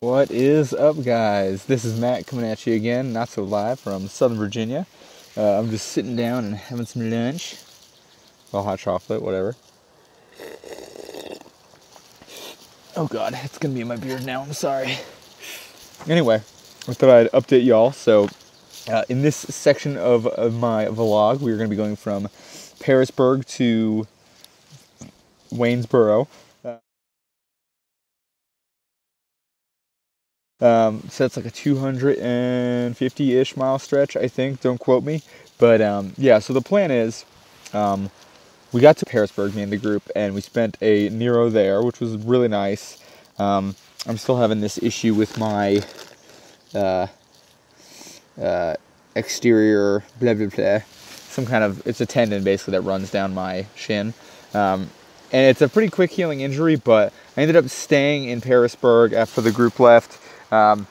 What is up, guys? This is Matt coming at you again, not so live from Southern Virginia. Uh, I'm just sitting down and having some lunch. Well, hot chocolate, whatever. Oh god, it's gonna be in my beard now, I'm sorry. Anyway, I thought I'd update y'all. So, uh, in this section of, of my vlog, we're gonna be going from Pearisburg to Waynesboro. Um, so it's like a 250-ish mile stretch, I think. Don't quote me, but um, yeah. So the plan is, um, we got to Pearisburg, me and the group, and we spent a Nero there, which was really nice. Um, I'm still having this issue with my uh, uh, exterior blah blah blah. Some kind of it's a tendon basically that runs down my shin. Um, and it's a pretty quick healing injury, but I ended up staying in Pearisburg after the group left um,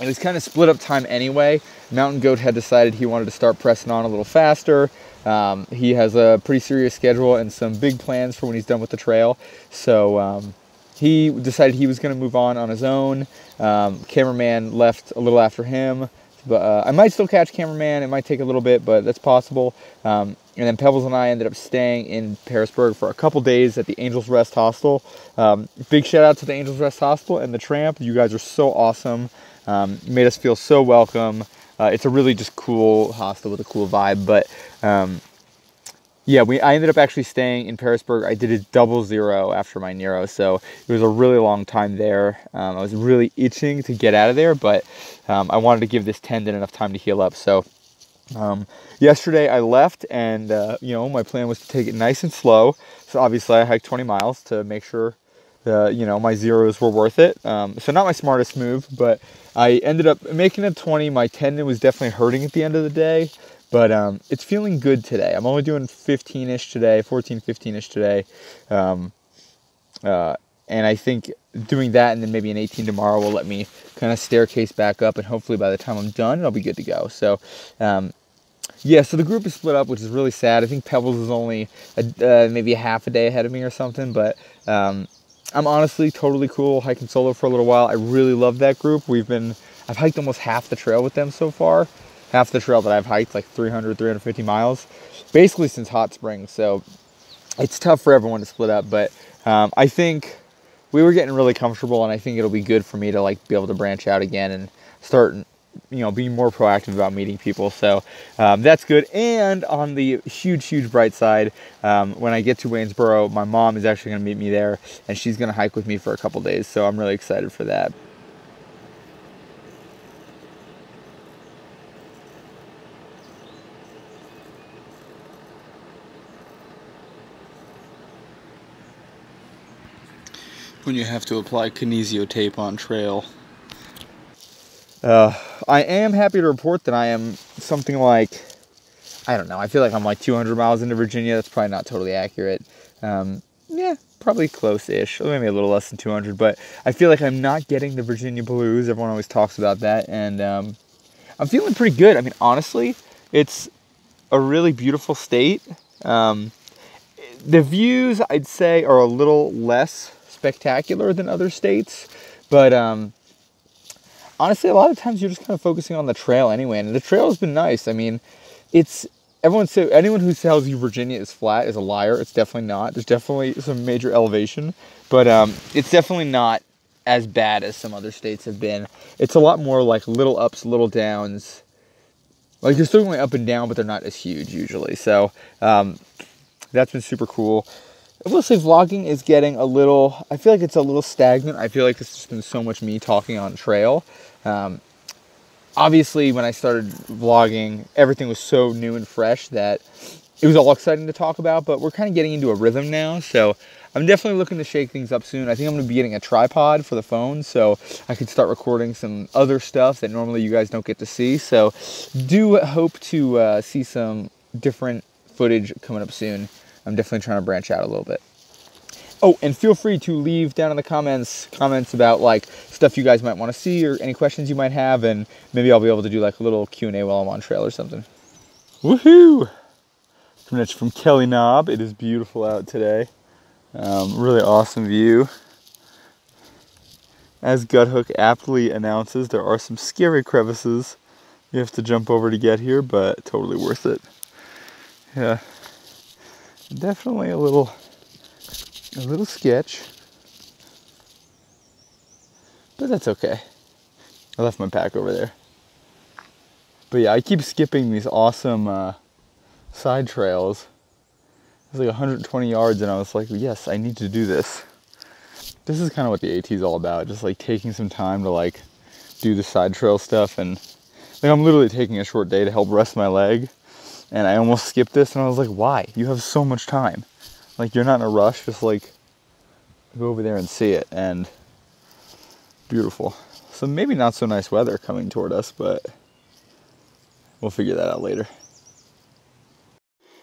it was kind of split up time anyway. Mountain Goat had decided he wanted to start pressing on a little faster. Um, he has a pretty serious schedule and some big plans for when he's done with the trail. So um, he decided he was going to move on on his own. Um, cameraman left a little after him. But uh, I might still catch cameraman. It might take a little bit, but that's possible. Um, and then Pebbles and I ended up staying in Pearisburg for a couple days at the Angels Rest Hostel. Um, big shout out to the Angels Rest Hostel and the Tramp. You guys are so awesome. Um, made us feel so welcome. Uh, it's a really just cool hostel with a cool vibe. But um, yeah, we I ended up actually staying in Pearisburg. I did a double zero after my nero, so it was a really long time there. Um, I was really itching to get out of there, but um, I wanted to give this tendon enough time to heal up. So um, yesterday I left, and uh, you know my plan was to take it nice and slow. So obviously I hiked 20 miles to make sure the you know my zeros were worth it. Um, so not my smartest move, but I ended up making a 20. My tendon was definitely hurting at the end of the day. But um, it's feeling good today. I'm only doing 15-ish today, 14, 15-ish today. Um, uh, and I think doing that and then maybe an 18 tomorrow will let me kind of staircase back up. And hopefully by the time I'm done, it'll be good to go. So um, yeah, so the group is split up, which is really sad. I think Pebbles is only a, uh, maybe a half a day ahead of me or something, but um, I'm honestly totally cool hiking solo for a little while. I really love that group. We've been, I've hiked almost half the trail with them so far half the trail that I've hiked, like 300, 350 miles, basically since Hot Springs. So it's tough for everyone to split up, but um, I think we were getting really comfortable, and I think it'll be good for me to like be able to branch out again and start, you know, being more proactive about meeting people. So um, that's good. And on the huge, huge bright side, um, when I get to Waynesboro, my mom is actually going to meet me there, and she's going to hike with me for a couple days. So I'm really excited for that. When you have to apply kinesio tape on trail. Uh, I am happy to report that I am something like, I don't know, I feel like I'm like 200 miles into Virginia. That's probably not totally accurate. Um, yeah, probably close-ish, maybe a little less than 200, but I feel like I'm not getting the Virginia blues. Everyone always talks about that, and um, I'm feeling pretty good. I mean, honestly, it's a really beautiful state. Um, the views, I'd say, are a little less spectacular than other states, but um, honestly, a lot of times you're just kind of focusing on the trail anyway, and the trail has been nice. I mean, it's everyone so anyone who tells you Virginia is flat is a liar. It's definitely not. There's definitely some major elevation, but um, it's definitely not as bad as some other states have been. It's a lot more like little ups, little downs. Like you're still going up and down, but they're not as huge usually. So um, that's been super cool. I will say vlogging is getting a little, I feel like it's a little stagnant. I feel like it's just been so much me talking on trail. Um, obviously, when I started vlogging, everything was so new and fresh that it was all exciting to talk about, but we're kind of getting into a rhythm now. So I'm definitely looking to shake things up soon. I think I'm going to be getting a tripod for the phone so I can start recording some other stuff that normally you guys don't get to see. So do hope to uh, see some different footage coming up soon. I'm definitely trying to branch out a little bit. Oh, and feel free to leave down in the comments comments about like stuff you guys might want to see or any questions you might have, and maybe I'll be able to do like a little Q&A while I'm on trail or something. Woohoo! Coming at you from Kelly Knob. It is beautiful out today. Um, really awesome view. as Guthook aptly announces, there are some scary crevices you have to jump over to get here, but totally worth it. Yeah, definitely a little, a little sketch, but that's okay. I left my pack over there. But yeah, I keep skipping these awesome uh, side trails. It's like 120 yards, and I was like, yes, I need to do this. This is kind of what the AT is all about, just like taking some time to like do the side trail stuff. And like I'm literally taking a short day to help rest my leg, and I almost skipped this, and I was like, why? You have so much time. Like you're not in a rush, just like go over there and see it, and beautiful. So maybe not so nice weather coming toward us, but we'll figure that out later.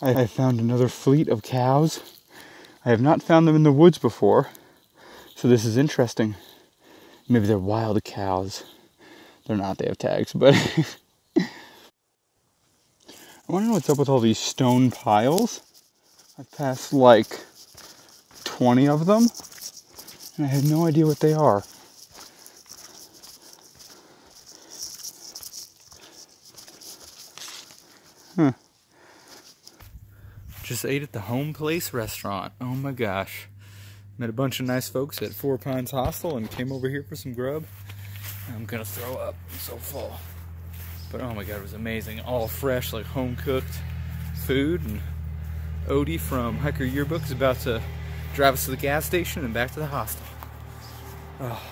I found another fleet of cows. I have not found them in the woods before, so this is interesting. Maybe they're wild cows. They're not, they have tags, but I know what's up with all these stone piles. I've passed like 20 of them, and I have no idea what they are. Huh. Just ate at the Home Place restaurant. Oh my gosh. Met a bunch of nice folks at Four Pines Hostel and came over here for some grub. I'm gonna throw up. I'm so full. But oh my god, it was amazing. All fresh, like home cooked food. And Odie from Hiker Yearbook is about to drive us to the gas station and back to the hostel. Oh,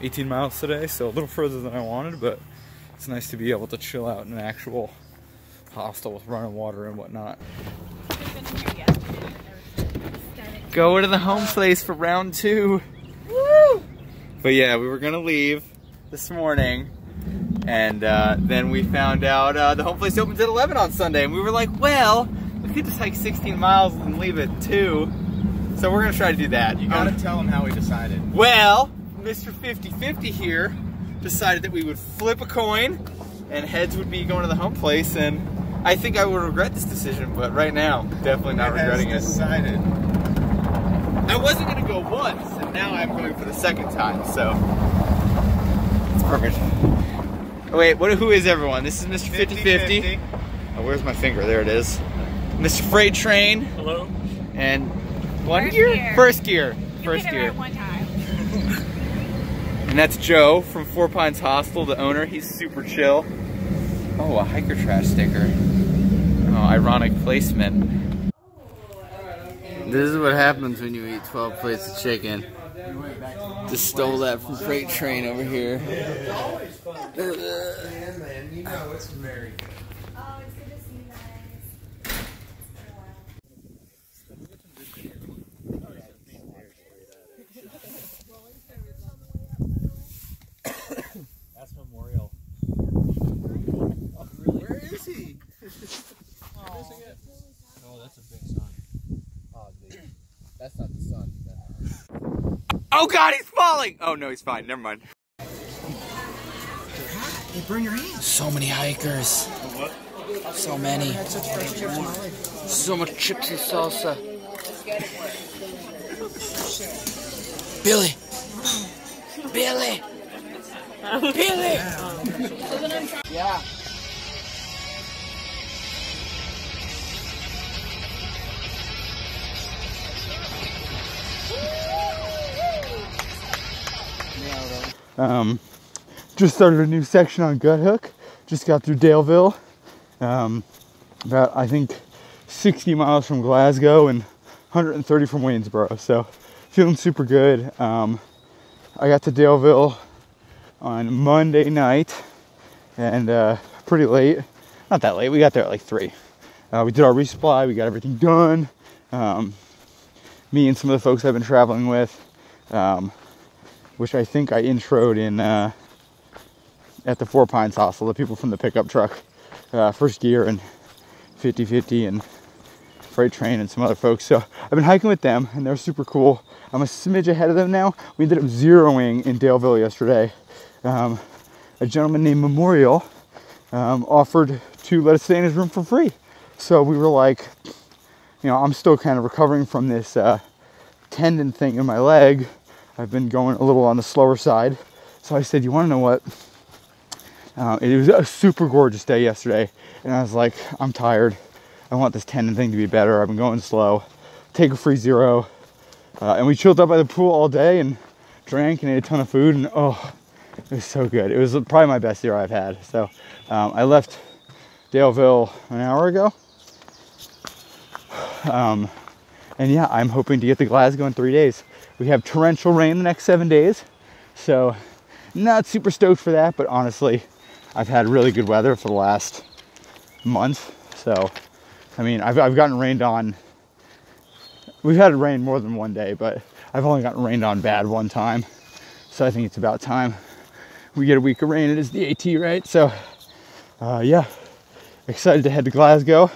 18 miles today, so a little further than I wanted, but it's nice to be able to chill out in an actual hostel with running water and whatnot. Go to the home place for round two. Woo! But yeah, we were gonna leave this morning, and uh, then we found out uh, the home place opens at 11 on Sunday, and we were like, well, we could just hike 16 miles and leave at 2. So we're gonna try to do that. You gotta um, tell them how we decided. Well, Mr. 50-50 here decided that we would flip a coin, and heads would be going to the home place, and I think I would regret this decision, but right now, definitely not regretting it. decided. I wasn't gonna go once, and now I'm going for the second time, so it's Perfect. Oh, wait, what? Who is everyone? This is Mr. 5050. Oh, where's my finger? There it is. Mr. Freight Train. Hello. And one First gear? gear. First gear. You First hit gear. right one time. And that's Joe from Four Pines Hostel, the owner. He's super chill. Oh, a hiker trash sticker. Oh, ironic placement. This is what happens when you eat 12 plates of chicken. Just stole that from Freight Train over here. Oh, it's good to see you guys. That's Memorial. Where is he? Oh, that's a big sun. Oh, that's not the sun. Oh god, he's falling! Oh no, he's fine. Never mind. They burn your hands. So many hikers. So many. So much chipsy salsa. Billy. Billy. Billy. Yeah. Um, just started a new section on Guthook. Just got through Daleville. Um, about I think 60 miles from Glasgow and 130 from Waynesboro. So feeling super good. Um, I got to Daleville on Monday night and uh, pretty late. Not that late. We got there at like three. Uh, we did our resupply. We got everything done. Um, me and some of the folks I've been traveling with. Um, which I think I introed in uh, at the Four Pines Hostel, the people from the pickup truck, uh, First Gear and 5050 and Freight Train and some other folks. So I've been hiking with them and they're super cool. I'm a smidge ahead of them now. We ended up zeroing in Daleville yesterday. Um, a gentleman named Memorial um, offered to let us stay in his room for free. So we were like, you know, I'm still kind of recovering from this uh, tendon thing in my leg I've been going a little on the slower side. So I said, you want to know what? Uh, it was a super gorgeous day yesterday, and I was like, I'm tired. I want this tendon thing to be better. I've been going slow. Take a free zero. Uh, and we chilled up by the pool all day and drank and ate a ton of food. And oh, it was so good. It was probably my best year I've had. So um, I left Daleville an hour ago. Um, and yeah, I'm hoping to get to Glasgow in three days. We have torrential rain the next seven days. So not super stoked for that, but honestly, I've had really good weather for the last month. So, I mean, I've, I've gotten rained on. We've had rain more than one day, but I've only gotten rained on bad one time. So I think it's about time we get a week of rain. It is the AT, right? So, uh, yeah, excited to head to Glasgow.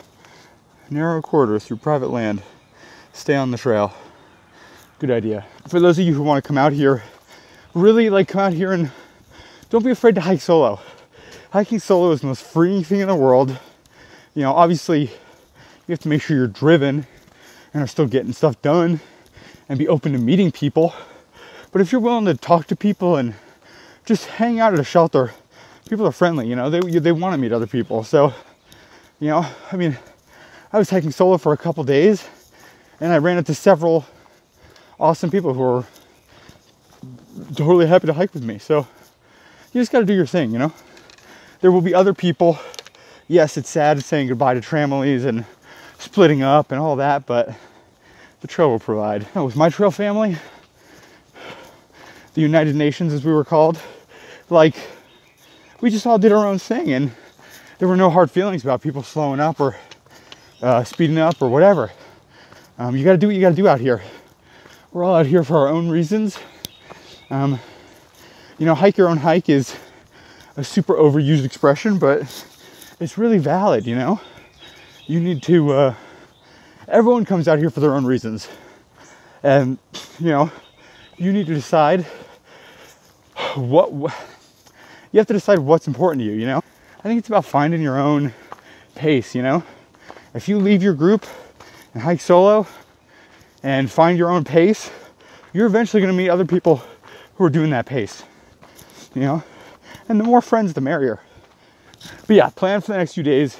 Narrow corridor through private land. Stay on the trail. Good idea. For those of you who want to come out here, really like come out here and don't be afraid to hike solo. Hiking solo is the most freeing thing in the world. You know, obviously, you have to make sure you're driven and are still getting stuff done and be open to meeting people. But if you're willing to talk to people and just hang out at a shelter, people are friendly, you know, they, they want to meet other people. So, you know, I mean, I was hiking solo for a couple days and I ran into several awesome people who are totally happy to hike with me. So you just got to do your thing, you know? There will be other people. Yes, it's sad saying goodbye to tramilies and splitting up and all that, but the trail will provide. That was my trail family, the United Nations as we were called. Like, we just all did our own thing and there were no hard feelings about people slowing up or uh, speeding up or whatever. Um, you got to do what you got to do out here. We're all out here for our own reasons. Um, you know, hike your own hike is a super overused expression, but it's really valid, you know? You need to, uh, everyone comes out here for their own reasons. And, you know, you need to decide what, you have to decide what's important to you, you know? I think it's about finding your own pace, you know? If you leave your group and hike solo and find your own pace, you're eventually going to meet other people who are doing that pace. You know? And the more friends, the merrier. But yeah, plan for the next few days.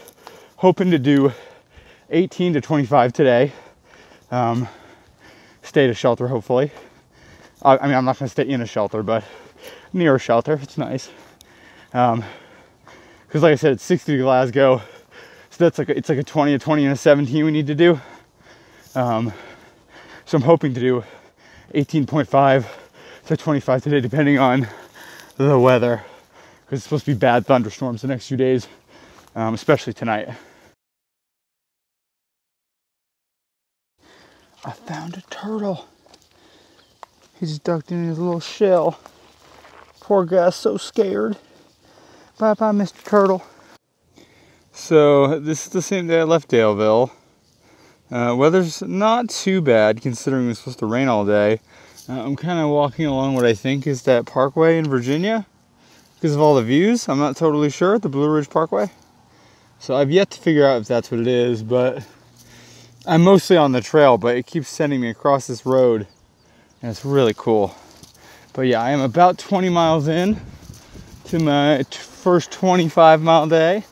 Hoping to do 18 to 25 today. Um, stay at a shelter, hopefully. I, I mean, I'm not going to stay in a shelter, but near a shelter. It's nice. Um, because like I said, it's 60 to Glasgow. So that's like a, it's like a 20, a 20, and a 17 we need to do. Um, so I'm hoping to do 18.5 to 25 today, depending on the weather, because it's supposed to be bad thunderstorms the next few days, um, especially tonight. I found a turtle. He's ducked in his little shell. Poor guy's so scared. Bye bye, Mr. Turtle. So, this is the same day I left Daleville. Uh, weather's not too bad considering it was supposed to rain all day. Uh, I'm kind of walking along what I think is that parkway in Virginia because of all the views. I'm not totally sure, the Blue Ridge Parkway. So I've yet to figure out if that's what it is, but I'm mostly on the trail, but it keeps sending me across this road and it's really cool. But yeah, I am about 20 miles in to my first 25 mile day.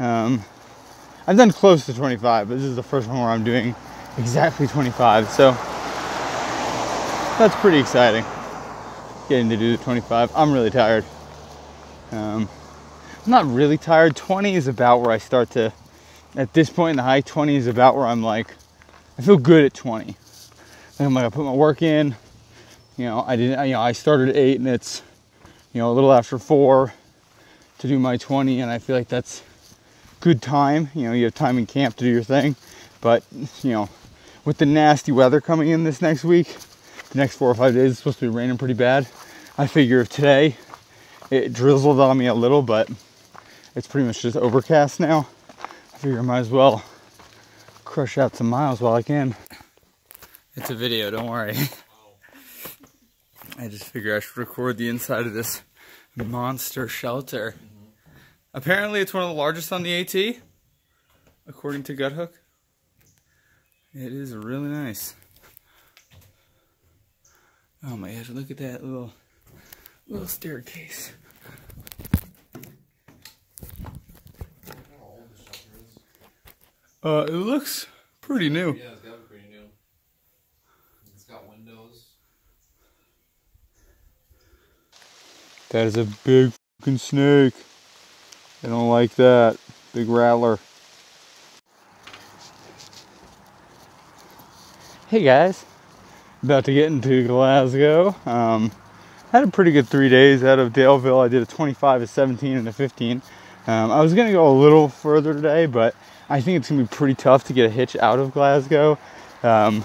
Um, I've done close to 25, but this is the first one where I'm doing exactly 25. So that's pretty exciting. Getting to do the 25. I'm really tired. Um, I'm not really tired. 20 is about where I start to, at this point in the high, 20 is about where I'm like, I feel good at 20. And I'm like, I put my work in. You know, I didn't, you know, I started at eight and it's, you know, a little after four to do my 20. And I feel like that's, good time. You know, you have time in camp to do your thing. But, you know, with the nasty weather coming in this next week, the next four or five days, it's supposed to be raining pretty bad. I figure today it drizzled on me a little, but it's pretty much just overcast now. I figure I might as well crush out some miles while I can. It's a video, don't worry. I just figure I should record the inside of this monster shelter. Apparently, it's one of the largest on the AT, according to Guthook. It is really nice. Oh my gosh, look at that little little staircase. Uh, it looks pretty new. Yeah, it's gotta be pretty new. It's got windows. That is a big fucking snake. I don't like that. Big rattler. Hey guys, about to get into Glasgow. Um, had a pretty good three days out of Daleville. I did a 25, a 17, and a 15. Um, I was gonna go a little further today, but I think it's gonna be pretty tough to get a hitch out of Glasgow. Um,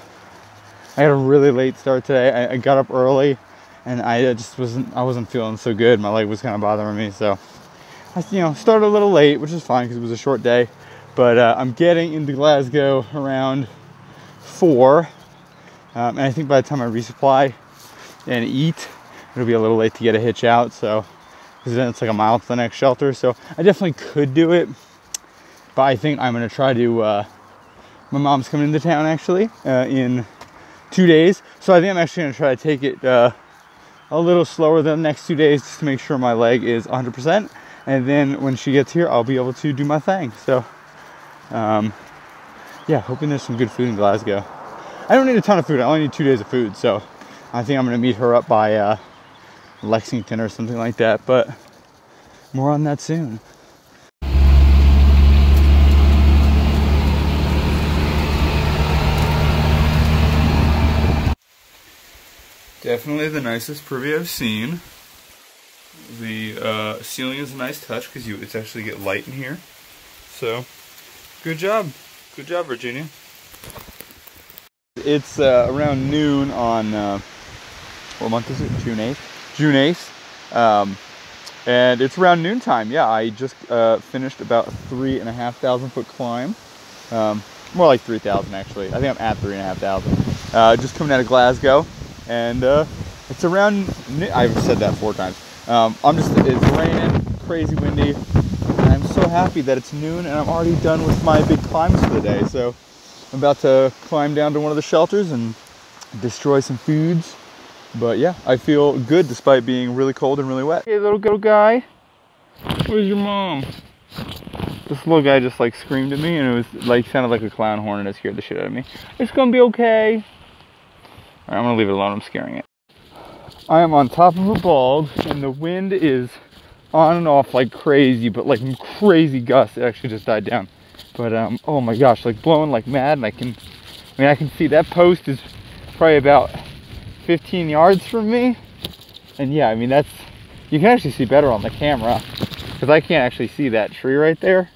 I had a really late start today. I, I got up early, and I just wasn't I wasn't feeling so good. My leg was kind of bothering me, so I you know started a little late, which is fine because it was a short day. But uh, I'm getting into Glasgow around four, um, and I think by the time I resupply and eat, it'll be a little late to get a hitch out. So then it's like a mile to the next shelter. So I definitely could do it, but I think I'm gonna try to. Uh, my mom's coming into town actually uh, in two days, so I think I'm actually gonna try to take it uh, a little slower than the next two days just to make sure my leg is 100%. And then when she gets here, I'll be able to do my thing. So, um, yeah, hoping there's some good food in Glasgow. I don't need a ton of food. I only need two days of food, so I think I'm gonna meet her up by uh, Lexington or something like that. But more on that soon. Definitely the nicest privy I've seen. The uh, ceiling is a nice touch because you it's actually get light in here. So, good job, good job, Virginia. It's uh, around noon on uh, what month is it? June eighth. June eighth, um, and it's around noontime. Yeah, I just uh, finished about three and a half thousand foot climb. Um, more like three thousand actually. I think I'm at three and a half thousand. Uh, just coming out of Glasgow and uh, it's around. I've said that four times. Um, I'm just. It's raining, crazy windy, and I'm so happy that it's noon and I'm already done with my big climbs for the day. So I'm about to climb down to one of the shelters and destroy some foods. But yeah, I feel good despite being really cold and really wet. Hey, little little guy, where's your mom? This little guy just like screamed at me and it was like sounded like a clown horn and it scared the shit out of me. It's gonna be okay. Right, I'm gonna leave it alone, I'm scaring it. I am on top of a bog and the wind is on and off like crazy, but like crazy gusts. It actually just died down. But um, oh my gosh, like blowing like mad and I can, I mean I can see that post is probably about 15 yards from me. And yeah, I mean that's, you can actually see better on the camera because I can't actually see that tree right there,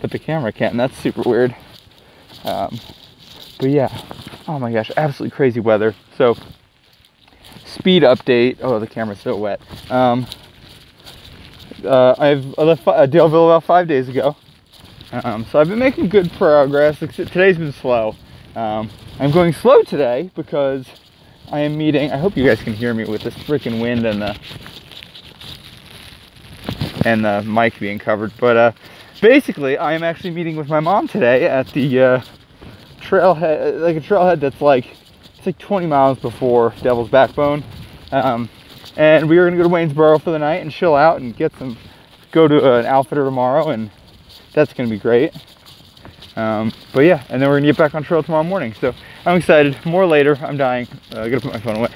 but the camera can, and that's super weird. Um, but yeah, oh my gosh, absolutely crazy weather. So, speed update. Oh, the camera's so wet. Um, uh, I've I left uh, Daleville about five days ago. Um, so I've been making good progress. Today's been slow. Um, I'm going slow today because I am meeting. I hope you guys can hear me with this freaking wind and the and the mic being covered. But uh, basically, I am actually meeting with my mom today at the uh, trailhead, like a trailhead that's like it's like 20 miles before Devil's Backbone. Um, and we are gonna go to Waynesboro for the night and chill out and get some, go to an outfitter tomorrow, and that's gonna be great. Um, but yeah, and then we're gonna get back on trail tomorrow morning. So I'm excited. More later. I'm dying. Uh, I gotta put my phone away.